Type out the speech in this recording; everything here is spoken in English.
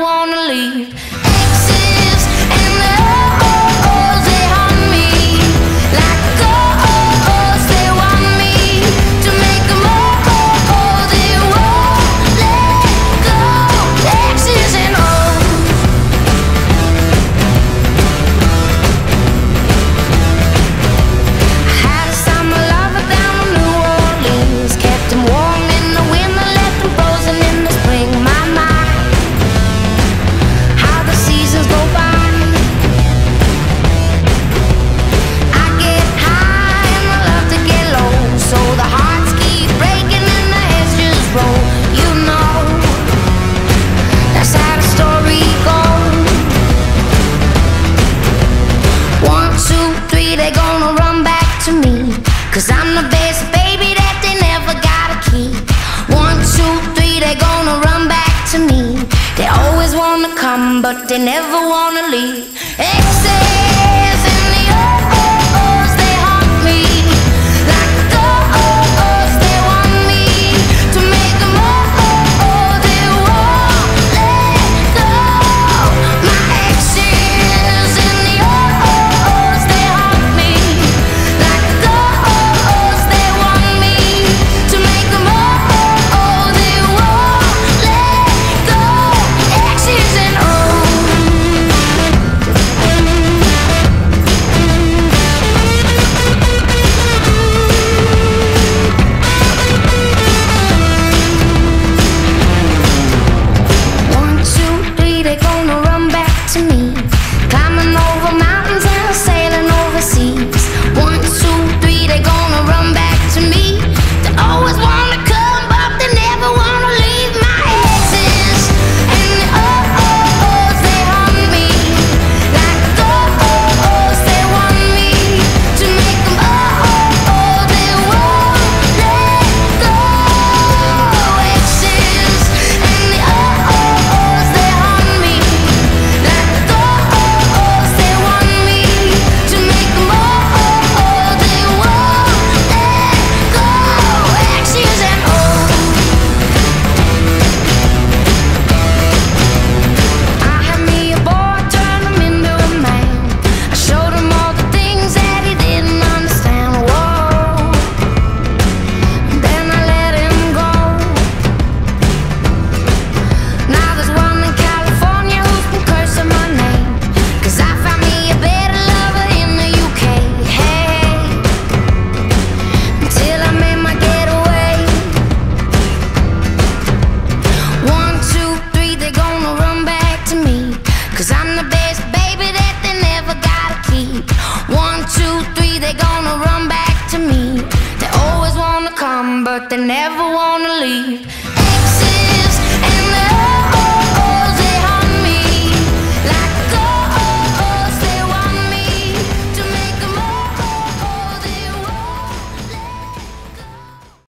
wanna leave. Exes and the but they never wanna leave. Exit Cause I'm the best baby that they never gotta keep. One, two, three, they gonna run back to me. They always wanna come, but they never wanna leave. Exes and the